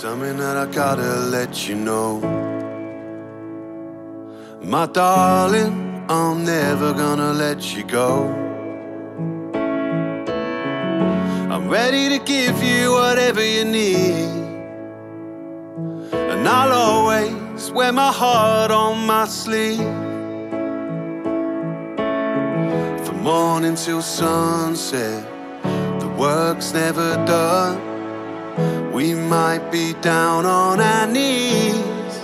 something that I gotta let you know. My darling, I'm never gonna let you go. I'm ready to give you whatever you need. And I'll always wear my heart on my sleeve. From morning till sunset, the work's never done. We might be down on our knees,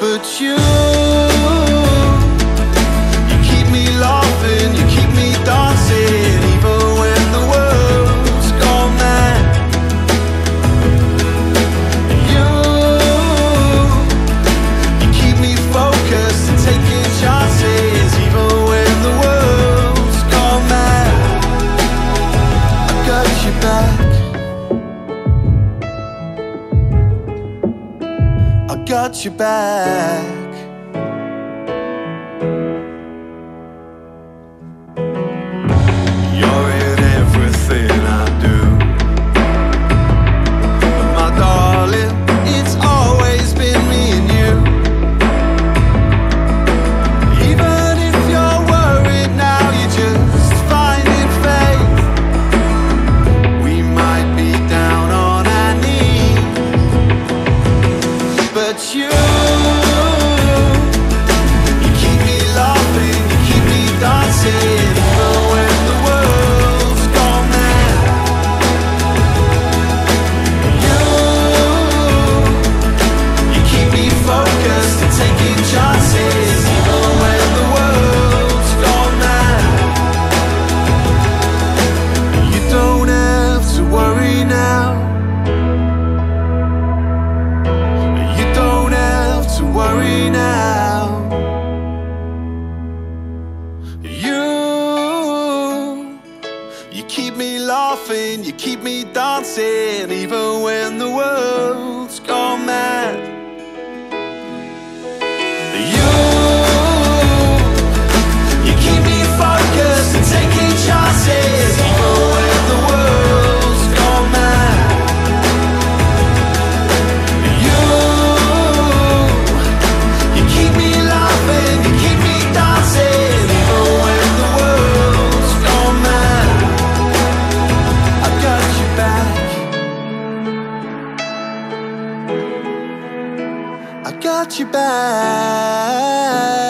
but you, got your back. Worry now. You, you keep me laughing, you keep me dancing, even when the world's got you back.